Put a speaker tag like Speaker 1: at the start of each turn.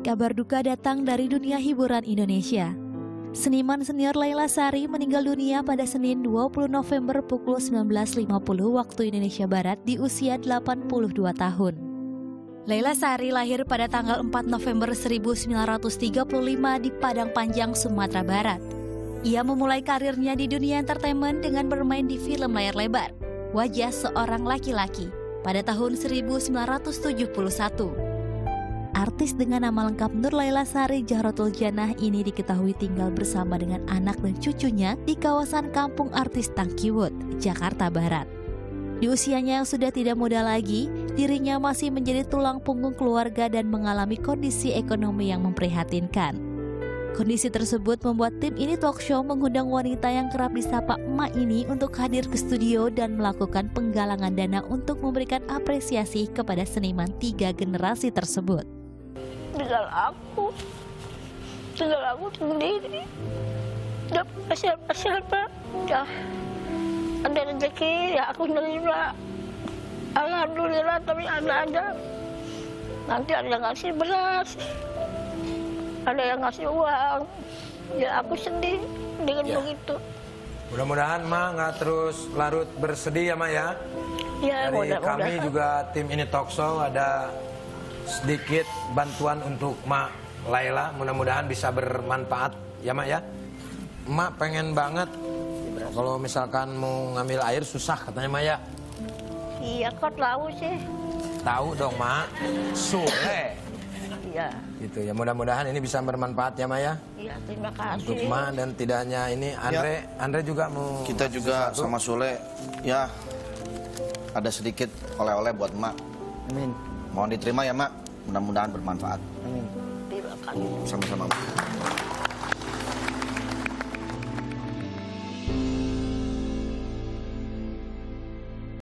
Speaker 1: kabar duka datang dari dunia hiburan Indonesia. Seniman senior Laila Sari meninggal dunia pada Senin 20 November pukul 19.50 waktu Indonesia Barat di usia 82 tahun. Laila Sari lahir pada tanggal 4 November 1935 di Padang Panjang, Sumatera Barat. Ia memulai karirnya di dunia entertainment dengan bermain di film layar lebar, Wajah Seorang Laki-Laki, pada tahun 1971. Artis dengan nama lengkap Nur Laila Sari Jahrotul Janah ini diketahui tinggal bersama dengan anak dan cucunya di kawasan Kampung Artis Tangkiwut, Jakarta Barat. Di usianya yang sudah tidak muda lagi, dirinya masih menjadi tulang punggung keluarga dan mengalami kondisi ekonomi yang memprihatinkan. Kondisi tersebut membuat tim ini talk show mengundang wanita yang kerap disapa emak ini untuk hadir ke studio dan melakukan penggalangan dana untuk memberikan apresiasi kepada seniman tiga generasi tersebut
Speaker 2: tinggal aku. Tinggal aku sendiri. Udah pasir pasir pak. Ya ada rezeki ya aku nerima. Alhamdulillah tapi ada aja nanti ada yang ngasih beras. Ada yang ngasih uang. Ya aku sedih dengan ya. begitu.
Speaker 3: Mudah-mudahan ma nggak terus larut bersedih ya ma ya.
Speaker 2: Ya,
Speaker 3: Dari mudah kami juga tim ini Talkshow ada sedikit bantuan untuk Mak Laila. Mudah-mudahan bisa bermanfaat ya Mak ya. Mak pengen banget kalau misalkan mau ngambil air susah katanya Mak ya.
Speaker 2: Iya kok tahu sih.
Speaker 3: Tahu dong Mak. Sule.
Speaker 2: Iya.
Speaker 3: Gitu ya mudah-mudahan ini bisa bermanfaat ya Mak ya.
Speaker 2: Iya terima kasih.
Speaker 3: Untuk Mak dan tidak hanya ini Andre, ya. Andre juga mau.
Speaker 4: Kita juga sesuatu. sama Sule ya ada sedikit oleh-oleh buat Mak. Amin. Mohon diterima ya, Mak. Mudah-mudahan bermanfaat. Amin. Sama-sama.